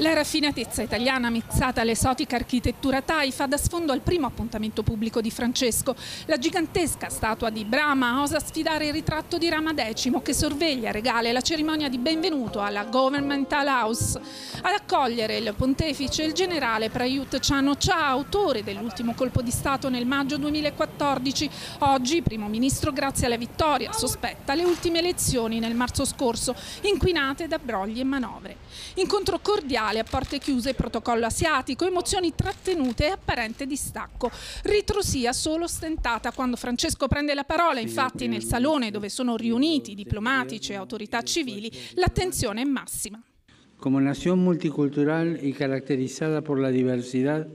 La raffinatezza italiana mixata all'esotica architettura Thai fa da sfondo al primo appuntamento pubblico di Francesco. La gigantesca statua di Brahma osa sfidare il ritratto di Rama X che sorveglia, regale la cerimonia di benvenuto alla Governmental House. Ad accogliere il pontefice il generale Prayut Chan Cha, autore dell'ultimo colpo di Stato nel maggio 2014. Oggi, primo ministro, grazie alla vittoria, sospetta le ultime elezioni nel marzo scorso, inquinate da brogli e manovre. Incontro cordiale a porte chiuse, protocollo asiatico, emozioni trattenute e apparente distacco. Ritrosia solo stentata quando Francesco prende la parola, infatti nel salone dove sono riuniti diplomatici e autorità civili l'attenzione è massima. Come nazione multicultural e caratterizzata per la diversità,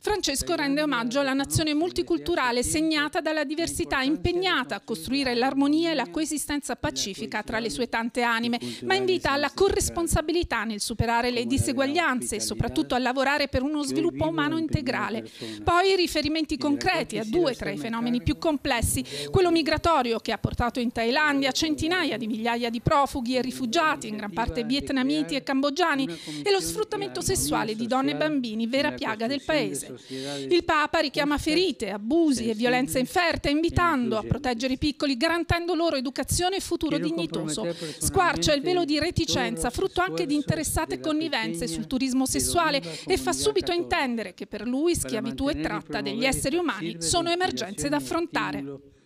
Francesco rende omaggio alla nazione multiculturale segnata dalla diversità, impegnata a costruire l'armonia e la coesistenza pacifica tra le sue tante anime, ma invita alla corresponsabilità nel superare le diseguaglianze e soprattutto a lavorare per uno sviluppo umano integrale. Poi riferimenti concreti a due tra i fenomeni più complessi, quello migratorio che ha portato in Thailandia centinaia di migliaia di profughi e rifugiati, in gran parte vietnamiti e cambogiani, e lo sfruttamento sessuale di donne e bambini, vera piaga del paese. Il Papa richiama ferite, abusi e violenza inferta, invitando a proteggere i piccoli, garantendo loro educazione e futuro dignitoso. Squarcia il velo di reticenza, frutto anche di interessate connivenze sul turismo sessuale e fa subito intendere che per lui schiavitù e tratta degli esseri umani sono emergenze da affrontare.